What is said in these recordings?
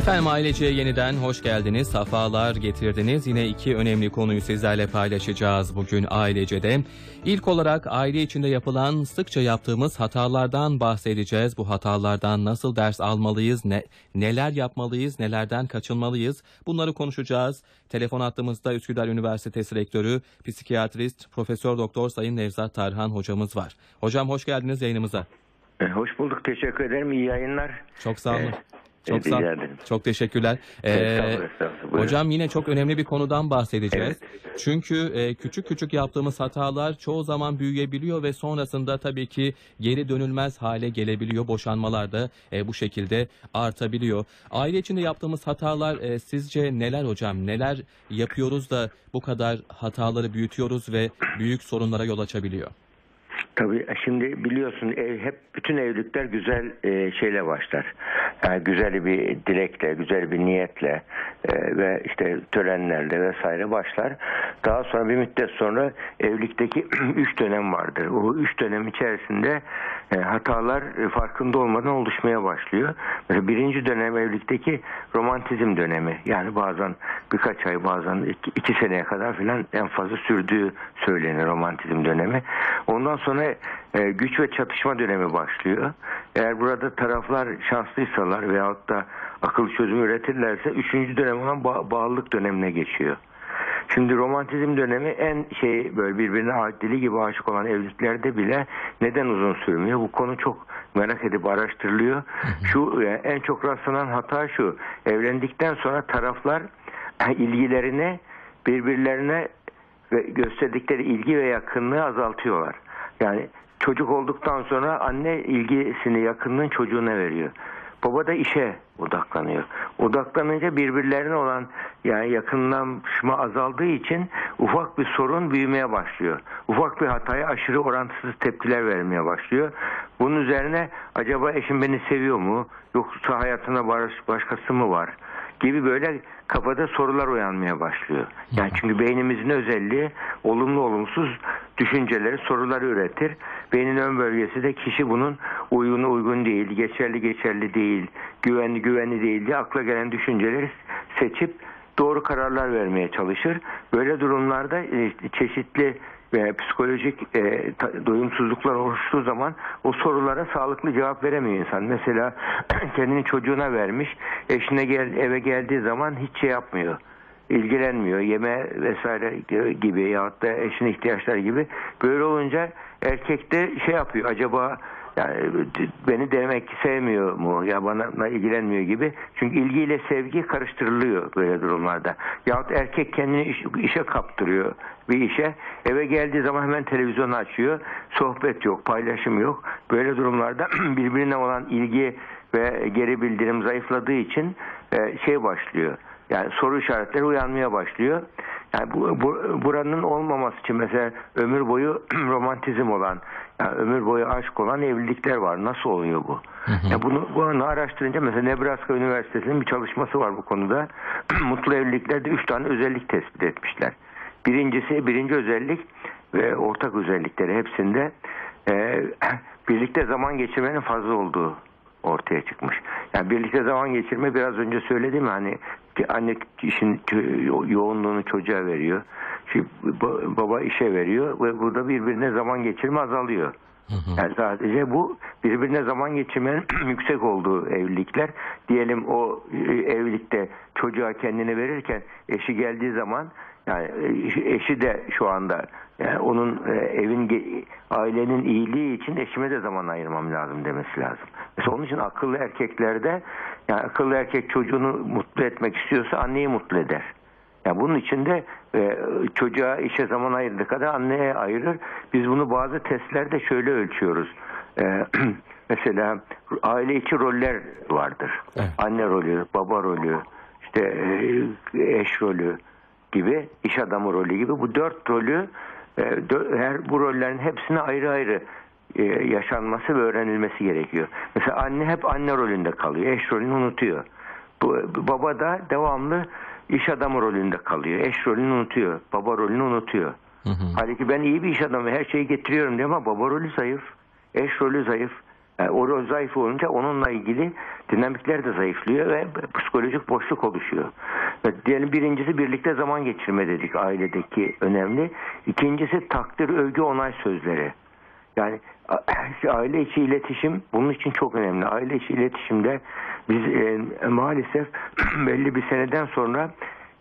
Efendim aileciye yeniden hoş geldiniz, safalar getirdiniz. Yine iki önemli konuyu sizlerle paylaşacağız bugün ailecede. İlk olarak aile içinde yapılan sıkça yaptığımız hatalardan bahsedeceğiz. Bu hatalardan nasıl ders almalıyız, ne, neler yapmalıyız, nelerden kaçınmalıyız bunları konuşacağız. Telefon attığımızda Üsküdar Üniversitesi Rektörü, psikiyatrist, Profesör Doktor Sayın Nevzat Tarhan hocamız var. Hocam hoş geldiniz yayınımıza. E, Hoş bulduk. Teşekkür ederim. İyi yayınlar. Çok sağ olun. Evet. Çok Evet, sağ. Çok teşekkürler. Ee, Estağfurullah, hocam yine çok önemli bir konudan bahsedeceğiz. Çünkü e, küçük küçük yaptığımız hatalar çoğu zaman büyüyebiliyor ve sonrasında tabii ki geri dönülmez hale gelebiliyor. Boşanmalar da e, bu şekilde artabiliyor. Aile içinde yaptığımız hatalar e, sizce neler hocam? Neler yapıyoruz da bu kadar hataları büyütüyoruz ve büyük sorunlara yol açabiliyor? Tabii e, şimdi biliyorsun ev, hep bütün evlilikler güzel e, şeyle başlar. Yani güzel bir dilekle, güzel bir niyetle e, ve işte törenlerle vesaire başlar. Daha sonra bir müddet sonra evlilikteki üç dönem vardır. O üç dönem içerisinde e, hatalar e, farkında olmadan oluşmaya başlıyor. Mesela birinci dönem evlilikteki romantizm dönemi. Yani bazen birkaç ay bazen iki, iki seneye kadar filan en fazla sürdüğü söylenir romantizm dönemi. Ondan sonra e, güç ve çatışma dönemi başlıyor. Eğer burada taraflar şanslıysalar veyahut da akıl çözümü üretirlerse üçüncü dönem olan ba- bağlılık dönemine geçiyor. Şimdi romantizm dönemi en şey böyle birbirine dili gibi aşık olan evliliklerde bile neden uzun sürmüyor? Bu konu çok merak edip araştırılıyor. Şu e, en çok rastlanan hata şu. Evlendikten sonra taraflar ilgilerini birbirlerine gösterdikleri ilgi ve yakınlığı azaltıyorlar. Yani çocuk olduktan sonra anne ilgisini, yakınlığın çocuğuna veriyor. Baba da işe odaklanıyor. Odaklanınca birbirlerine olan yani yakınlaşma azaldığı için ufak bir sorun büyümeye başlıyor. Ufak bir hataya aşırı orantısız tepkiler vermeye başlıyor. Bunun üzerine acaba eşim beni seviyor mu? Yoksa hayatına baş- başkası mı var? gibi böyle kafada sorular uyanmaya başlıyor. Yani çünkü beynimizin özelliği olumlu olumsuz düşünceleri, soruları üretir. Beynin ön bölgesi de kişi bunun uygun uygun değil, geçerli geçerli değil, güvenli güvenli değil diye akla gelen düşünceleri seçip doğru kararlar vermeye çalışır. Böyle durumlarda e, çeşitli ve psikolojik e, ta- doyumsuzluklar oluştuğu zaman o sorulara sağlıklı cevap veremiyor insan. Mesela kendini çocuğuna vermiş, eşine gel, eve geldiği zaman hiç şey yapmıyor. İlgilenmiyor. Yeme vesaire gibi yahut da eşin ihtiyaçları gibi. Böyle olunca erkek de şey yapıyor. Acaba yani beni demek ki sevmiyor mu ya bana ilgilenmiyor gibi. Çünkü ilgiyle sevgi karıştırılıyor böyle durumlarda. Yahut erkek kendini iş- işe kaptırıyor bir işe. Eve geldiği zaman hemen televizyonu açıyor. Sohbet yok, paylaşım yok. Böyle durumlarda birbirine olan ilgi ve geri bildirim zayıfladığı için e, şey başlıyor. Yani soru işaretleri uyanmaya başlıyor. Yani bu, bu- buranın olmaması için mesela ömür boyu romantizm olan, yani ömür boyu aşk olan evlilikler var. Nasıl oluyor bu? Ya bunu bunu araştırınca mesela Nebraska Üniversitesi'nin bir çalışması var bu konuda. Mutlu evliliklerde üç tane özellik tespit etmişler. Birincisi, birinci özellik ve ortak özellikleri hepsinde e, birlikte zaman geçirmenin fazla olduğu ortaya çıkmış. Yani birlikte zaman geçirme biraz önce söyledim hani anne işin yoğunluğunu çocuğa veriyor. Şimdi ba- baba işe veriyor ve burada birbirine zaman geçirme azalıyor. Yani sadece bu birbirine zaman geçirmenin yüksek olduğu evlilikler. Diyelim o e, evlilikte çocuğa kendini verirken eşi geldiği zaman yani e, eşi de şu anda yani onun e, evin ailenin iyiliği için eşime de zaman ayırmam lazım demesi lazım. Mesela onun için akıllı erkeklerde yani akıllı erkek çocuğunu mutlu etmek istiyorsa anneyi mutlu eder. Yani bunun için de e, çocuğa işe zaman ayırdığı kadar anneye ayırır. Biz bunu bazı testlerde şöyle ölçüyoruz. E, mesela aile içi roller vardır. Evet. Anne rolü, baba rolü, işte e, eş rolü gibi, iş adamı rolü gibi bu dört rolü e, her bu rollerin hepsine ayrı ayrı e, yaşanması ve öğrenilmesi gerekiyor. Mesela anne hep anne rolünde kalıyor. Eş rolünü unutuyor. Bu, baba da devamlı iş adamı rolünde kalıyor. Eş rolünü unutuyor. Baba rolünü unutuyor. Halbuki ben iyi bir iş adamı her şeyi getiriyorum diyor ama baba rolü zayıf. Eş rolü zayıf. Yani o rol zayıf olunca onunla ilgili dinamikler de zayıflıyor ve psikolojik boşluk oluşuyor. Diyelim birincisi birlikte zaman geçirme dedik ailedeki önemli. İkincisi takdir, övgü, onay sözleri. Yani aile içi iletişim bunun için çok önemli. Aile içi iletişimde biz e, maalesef belli bir seneden sonra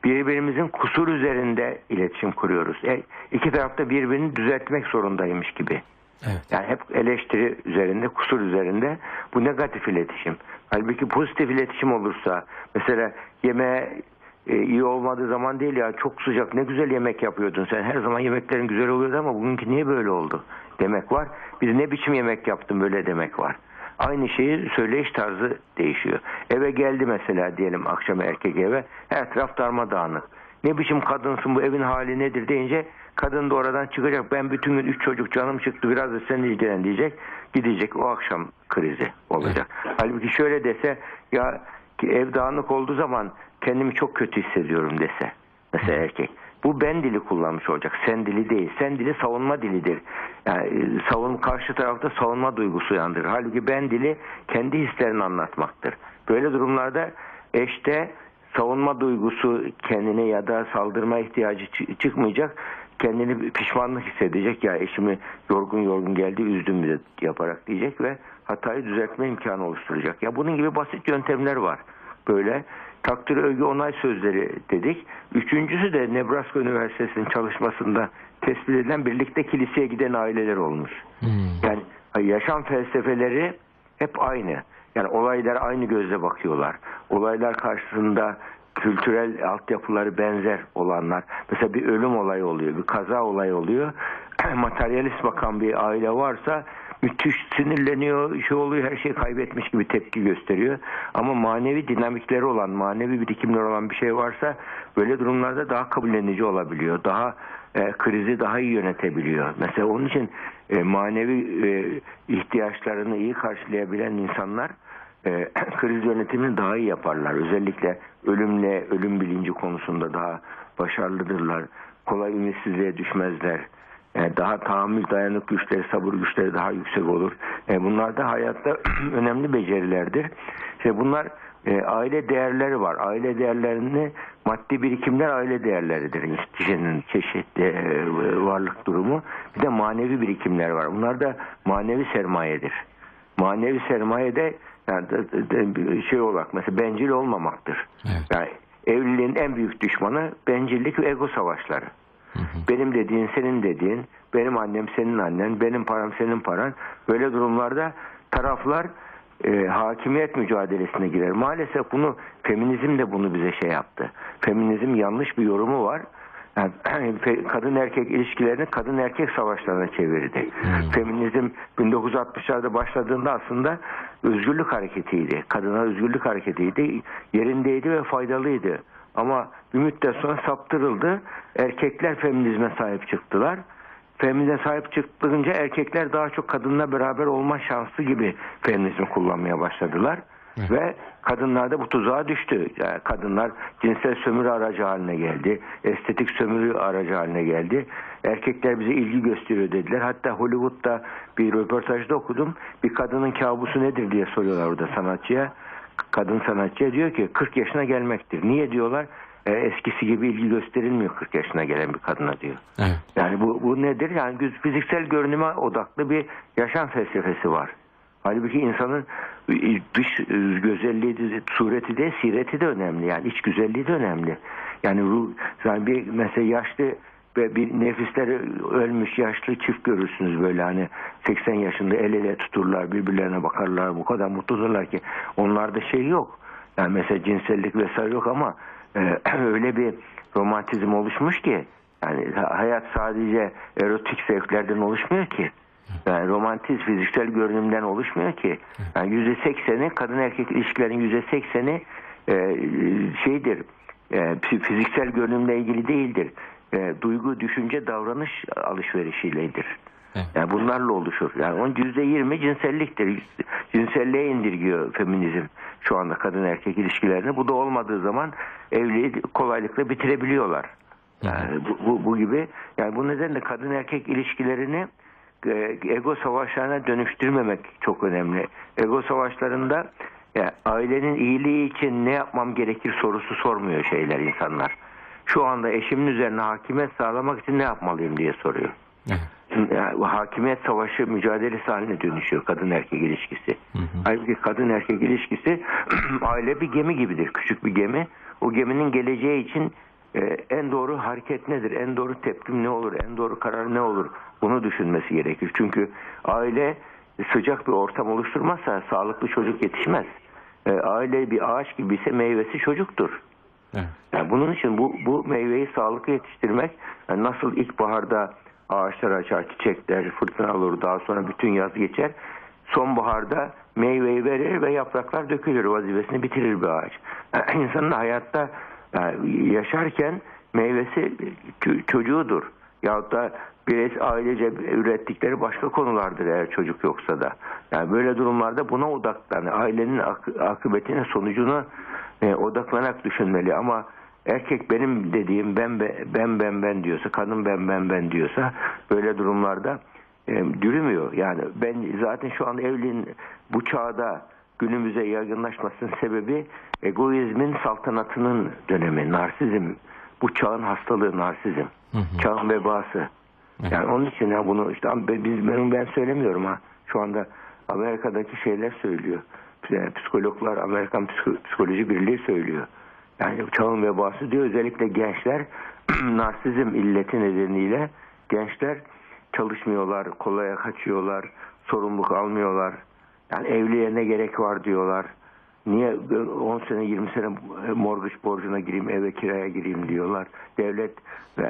birbirimizin kusur üzerinde iletişim kuruyoruz. E, iki tarafta birbirini düzeltmek zorundaymış gibi. Evet. Yani hep eleştiri üzerinde, kusur üzerinde bu negatif iletişim. Halbuki pozitif iletişim olursa mesela yemeğe e, iyi olmadığı zaman değil ya çok sıcak ne güzel yemek yapıyordun sen her zaman yemeklerin güzel oluyordu ama bugünkü niye böyle oldu demek var. Biz ne biçim yemek yaptın böyle demek var. Aynı şeyi söyleyiş tarzı değişiyor. Eve geldi mesela diyelim akşam erkek eve her taraf darmadağınık. Ne biçim kadınsın bu evin hali nedir deyince kadın da oradan çıkacak. Ben bütün gün üç çocuk canım çıktı biraz da sen ilgilen diyecek. Gidecek o akşam krizi olacak. Halbuki şöyle dese ya ki ev dağınık olduğu zaman kendimi çok kötü hissediyorum dese. Mesela erkek. Bu ben dili kullanmış olacak. Sen dili değil. Sen dili savunma dilidir. Yani e, savun karşı tarafta savunma duygusu uyandırır. Halbuki ben dili kendi hislerini anlatmaktır. Böyle durumlarda eşte savunma duygusu kendine ya da saldırma ihtiyacı çı- çıkmayacak. Kendini pişmanlık hissedecek. Ya eşimi yorgun yorgun geldi üzdüm de yaparak diyecek ve hatayı düzeltme imkanı oluşturacak. Ya bunun gibi basit yöntemler var. Böyle takdir övgü onay sözleri dedik. Üçüncüsü de Nebraska Üniversitesi'nin çalışmasında tespit edilen birlikte kiliseye giden aileler olmuş. Hmm. Yani yaşam felsefeleri hep aynı. Yani olaylar aynı gözle bakıyorlar. Olaylar karşısında kültürel altyapıları benzer olanlar. Mesela bir ölüm olayı oluyor, bir kaza olayı oluyor. Materyalist bakan bir aile varsa müthiş sinirleniyor, şey oluyor, her şeyi kaybetmiş gibi tepki gösteriyor. Ama manevi dinamikleri olan, manevi birikimleri olan bir şey varsa böyle durumlarda daha kabullenici olabiliyor. Daha e, krizi daha iyi yönetebiliyor. Mesela onun için e, manevi e, ihtiyaçlarını iyi karşılayabilen insanlar e, kriz yönetimini daha iyi yaparlar. Özellikle ölümle, ölüm bilinci konusunda daha başarılıdırlar. Kolay ümitsizliğe düşmezler. Daha tahammül, dayanık güçleri, sabır güçleri daha yüksek olur. E, bunlar da hayatta önemli becerilerdir. İşte bunlar e, aile değerleri var. Aile değerlerini maddi birikimler aile değerleridir. Kişinin çeşitli e, varlık durumu. Bir de manevi birikimler var. Bunlar da manevi sermayedir. Manevi sermaye de yani şey olarak mesela bencil olmamaktır. Evet. Yani evliliğin en büyük düşmanı bencillik ve ego savaşları. Benim dediğin senin dediğin, benim annem senin annen, benim param senin paran. Böyle durumlarda taraflar e, hakimiyet mücadelesine girer. Maalesef bunu feminizm de bunu bize şey yaptı. Feminizm yanlış bir yorumu var. Yani, kadın erkek ilişkilerini kadın erkek savaşlarına çevirdi. Feminizm 1960'larda başladığında aslında özgürlük hareketiydi. Kadına özgürlük hareketiydi. Yerindeydi ve faydalıydı. Ama bir müddet sonra saptırıldı. Erkekler feminizme sahip çıktılar. Feminizme sahip çıktığınca erkekler daha çok kadınla beraber olma şansı gibi feminizmi kullanmaya başladılar. Ve kadınlar da bu tuzağa düştü. Yani kadınlar cinsel sömürü aracı haline geldi. Estetik sömürü aracı haline geldi. Erkekler bize ilgi gösteriyor dediler. Hatta Hollywood'da bir röportajda okudum. Bir kadının kabusu nedir diye soruyorlar orada sanatçıya kadın sanatçıya diyor ki 40 yaşına gelmektir. Niye diyorlar? E, eskisi gibi ilgi gösterilmiyor 40 yaşına gelen bir kadına diyor. Evet. Yani bu, bu nedir? Yani fiziksel görünüme odaklı bir yaşam felsefesi var. Halbuki insanın e, dış e, güzelliği, de, sureti de, sireti de önemli. Yani iç güzelliği de önemli. Yani ruh, yani bir mesela yaşlı ve bir nefisleri ölmüş yaşlı çift görürsünüz böyle hani 80 yaşında el ele tuturlar birbirlerine bakarlar bu kadar mutludurlar ki onlarda şey yok. Yani mesela cinsellik vesaire yok ama e, öyle bir romantizm oluşmuş ki yani hayat sadece erotik zevklerden oluşmuyor ki. Yani romantiz fiziksel görünümden oluşmuyor ki. Yani yüzde sekseni kadın erkek ilişkilerin yüzde sekseni e, şeydir e, fiziksel görünümle ilgili değildir. E, duygu, düşünce, davranış alışverişiyledir. Evet. Yani bunlarla oluşur. Yani onun yüzde yirmi cinselliktir. Cinselliğe indirgiyor feminizm şu anda kadın erkek ilişkilerini. Bu da olmadığı zaman evliliği kolaylıkla bitirebiliyorlar. Yani bu, bu, bu gibi. Yani bu nedenle kadın erkek ilişkilerini e, ego savaşlarına dönüştürmemek çok önemli. Ego savaşlarında ya, ailenin iyiliği için ne yapmam gerekir sorusu sormuyor şeyler insanlar. Şu anda eşimin üzerine hakimiyet sağlamak için ne yapmalıyım diye soruyor. Evet. Yani hakimiyet savaşı mücadelesi haline dönüşüyor kadın erkek ilişkisi. hı. Halbuki kadın erkek ilişkisi aile bir gemi gibidir. Küçük bir gemi. O geminin geleceği için e, en doğru hareket nedir? En doğru tepkim ne olur? En doğru karar ne olur? Bunu düşünmesi gerekir. Çünkü aile sıcak bir ortam oluşturmazsa sağlıklı çocuk yetişmez. E, aile bir ağaç gibi ise meyvesi çocuktur. Evet. Yani bunun için bu, bu meyveyi sağlıklı yetiştirmek yani nasıl ilkbaharda ağaçlar açar, çiçekler, fırtına olur, daha sonra bütün yaz geçer. Sonbaharda meyveyi verir ve yapraklar dökülür, vazifesini bitirir bir ağaç. Yani insanın hayatta yani yaşarken meyvesi çocuğudur. Yahut da birey ailece ürettikleri başka konulardır eğer çocuk yoksa da. Yani böyle durumlarda buna odaklan, ailenin ak- akıbetine, sonucuna e, odaklanarak düşünmeli ama erkek benim dediğim ben be- ben ben ben diyorsa kadın ben ben ben diyorsa böyle durumlarda e, dürümüyor. Yani ben zaten şu an evliliğin bu çağda günümüze yaygınlaşmasının sebebi egoizmin saltanatının dönemi, narsizm. Bu çağın hastalığı narsizm. Çağın vebası. Yani onun için ya bunu işte biz ben, ben söylemiyorum ha. Şu anda Amerika'daki şeyler söylüyor. Yani psikologlar Amerikan Psiko- Psikoloji Birliği söylüyor. Yani çağın vebası diyor özellikle gençler narsizm illeti nedeniyle gençler çalışmıyorlar, kolaya kaçıyorlar, sorumluluk almıyorlar. Yani evliliğe ne gerek var diyorlar. Niye 10 sene 20 sene mortgage borcuna gireyim, eve kiraya gireyim diyorlar. Devlet e,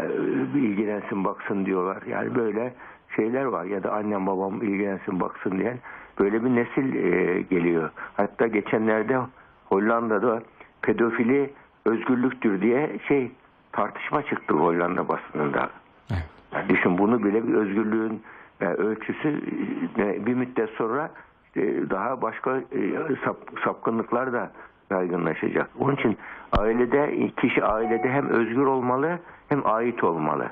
ilgilensin baksın diyorlar. Yani böyle şeyler var ya da annem babam ilgilensin baksın diyen böyle bir nesil e, geliyor. Hatta geçenlerde Hollanda'da pedofili özgürlüktür diye şey tartışma çıktı Hollanda basınında. Evet. Yani düşün bunu bile bir özgürlüğün e, ölçüsü e, bir müddet sonra e, daha başka sap, sapkınlıklar da yaygınlaşacak. Onun için ailede kişi ailede hem özgür olmalı hem ait olmalı.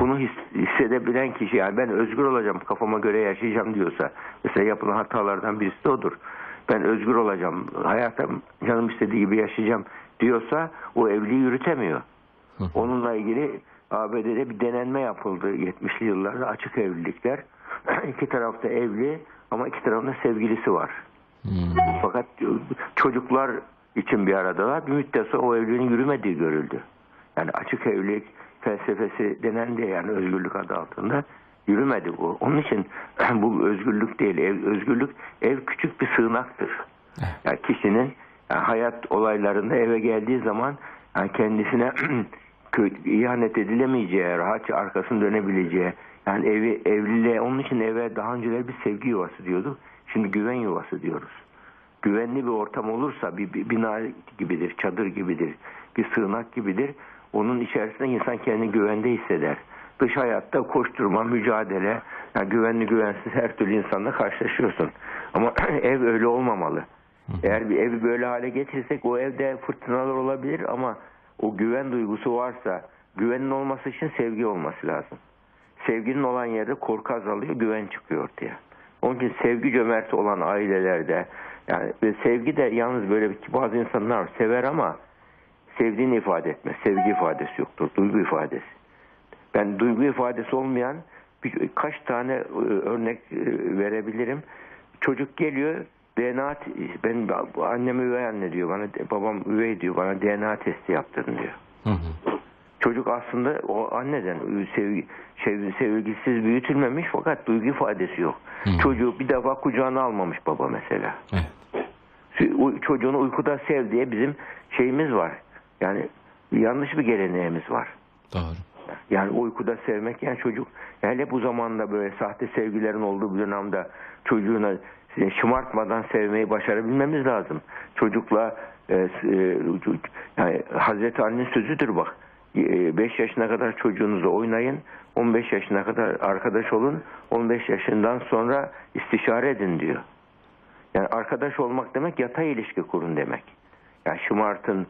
Bunu his- hissedebilen kişi yani ben özgür olacağım kafama göre yaşayacağım diyorsa mesela yapılan hatalardan birisi de odur. Ben özgür olacağım hayatım canım istediği gibi yaşayacağım diyorsa o evliliği yürütemiyor. Onunla ilgili ABD'de bir denenme yapıldı 70'li yıllarda açık evlilikler. iki tarafta evli ama iki tarafında sevgilisi var. Fakat çocuklar için bir aradalar. Bir müddet sonra o evliliğin yürümediği görüldü. Yani açık evlilik felsefesi denen de yani özgürlük adı altında yürümedi bu. Onun için bu özgürlük değil. Ev, özgürlük ev küçük bir sığınaktır. Yani kişinin yani hayat olaylarında eve geldiği zaman yani kendisine ihanet edilemeyeceği, rahatça arkasını dönebileceği, yani evi evliliğe, onun için eve daha önceler bir sevgi yuvası diyorduk. Şimdi güven yuvası diyoruz. Güvenli bir ortam olursa bir, bir bina gibidir, çadır gibidir, bir sığınak gibidir. Onun içerisinde insan kendini güvende hisseder. Dış hayatta koşturma, mücadele, yani güvenli güvensiz her türlü insanla karşılaşıyorsun. Ama ev öyle olmamalı. Eğer bir evi böyle hale getirirsek o evde fırtınalar olabilir ama o güven duygusu varsa güvenin olması için sevgi olması lazım. Sevginin olan yerde korku azalıyor, güven çıkıyor ortaya. Onun için sevgi cömert olan ailelerde yani sevgi de yalnız böyle bazı insanlar sever ama sevdiğini ifade etmez. Sevgi ifadesi yoktur, duygu ifadesi. Ben duygu ifadesi olmayan birkaç tane e, örnek e, verebilirim. Çocuk geliyor DNA ben annem üvey anne diyor bana babam üvey diyor bana DNA testi yaptırın diyor. Hı hı. Çocuk aslında o anneden sevgi, sev- sevgisiz büyütülmemiş fakat duygu ifadesi yok. Çocuğu bir defa kucağına almamış baba mesela. Evet. Çocuğunu uykuda sev diye bizim şeyimiz var. Yani yanlış bir geleneğimiz var. Doğru. Yani uykuda sevmek yani çocuk hele bu zamanda böyle sahte sevgilerin olduğu bir dönemde çocuğuna şımartmadan sevmeyi başarabilmemiz lazım. Çocukla e, e, yani Hazreti Ali'nin sözüdür bak. 5 yaşına kadar çocuğunuzla oynayın. 15 yaşına kadar arkadaş olun. 15 yaşından sonra istişare edin diyor. Yani arkadaş olmak demek yatay ilişki kurun demek. Yani şımartın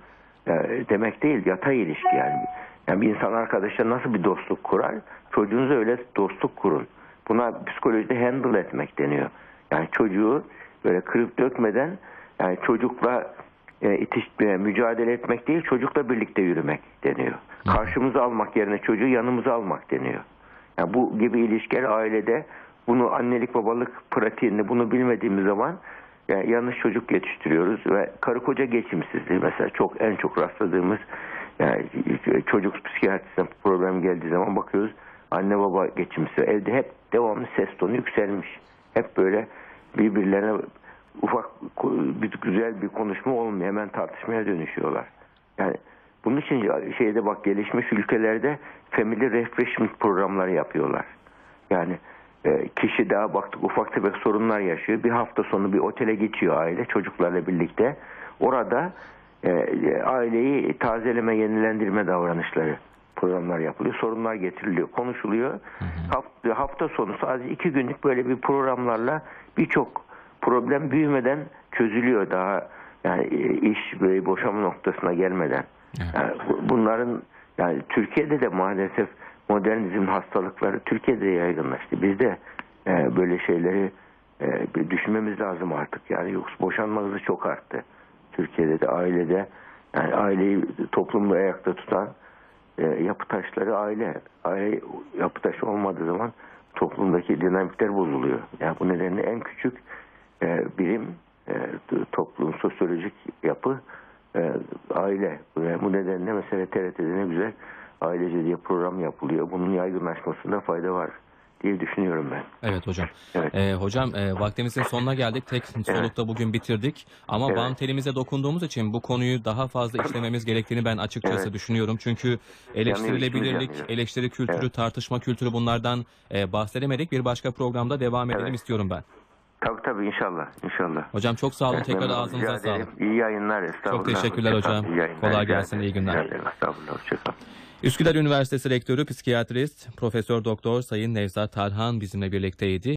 e, demek değil yatay ilişki yani. Yani bir insan arkadaşla nasıl bir dostluk kurar? Çocuğunuza öyle dostluk kurun. Buna psikolojide handle etmek deniyor. Yani çocuğu böyle kırıp dökmeden yani çocukla e, itişmeye, mücadele etmek değil, çocukla birlikte yürümek deniyor. Karşımıza almak yerine çocuğu yanımıza almak deniyor. Yani bu gibi ilişkiler ailede bunu annelik babalık pratiğinde bunu bilmediğimiz zaman yani yanlış çocuk yetiştiriyoruz ve karı koca geçimsizliği mesela çok en çok rastladığımız yani çocuk psikiyatrisine problem geldiği zaman bakıyoruz anne baba geçimsiz evde hep devamlı ses tonu yükselmiş. Hep böyle birbirlerine ufak bir güzel bir konuşma olmuyor hemen tartışmaya dönüşüyorlar. Yani bunun için şeyde bak gelişmiş ülkelerde family refreshment programları yapıyorlar. Yani e, kişi daha baktık ufak tefek sorunlar yaşıyor. Bir hafta sonu bir otele geçiyor aile çocuklarla birlikte. Orada e, aileyi tazeleme, yenilendirme davranışları programlar yapılıyor. Sorunlar getiriliyor, konuşuluyor. Hafta, hafta sonu sadece iki günlük böyle bir programlarla birçok problem büyümeden çözülüyor daha yani e, iş böyle boşama noktasına gelmeden. Evet. Yani bu- bunların yani Türkiye'de de maalesef modernizm hastalıkları Türkiye'de yaygınlaştı. Biz de e, böyle şeyleri e, bir düşünmemiz lazım artık. Yani yoksa boşanma hızı çok arttı. Türkiye'de de ailede yani aileyi toplumda ayakta tutan e, yapı taşları aile. Aile yapı taşı olmadığı zaman toplumdaki dinamikler bozuluyor. Yani bu nedenle en küçük e, birim e, toplum sosyolojik yapı e, aile. Ve bu nedenle mesela TRT'de ne güzel ailece diye program yapılıyor. Bunun yaygınlaşmasında fayda var diye düşünüyorum ben. Evet hocam. Evet. Ee, hocam e, vaktimizin sonuna geldik. Tek solukta bugün bitirdik. Ama Evet. bant telimize dokunduğumuz için bu konuyu daha fazla işlememiz gerektiğini ben açıkçası Evet. düşünüyorum. Çünkü eleştirilebilirlik, eleştiri kültürü, Evet. tartışma kültürü bunlardan e, bahsedemedik. Bir başka programda devam edelim Evet. istiyorum ben. Tabii tabii inşallah. inşallah. Hocam çok sağ olun. Evet, Tekrar memnun- ağzınıza sağlık. İyi yayınlar. Estağfurullah. teşekkürler hocam. Kolay gelsin, iyi günler. Estağfurullah. Hoşça kal. Üsküdar Üniversitesi Rektörü, psikiyatrist, Profesör Doktor Sayın Nevzat Tarhan bizimle birlikteydi.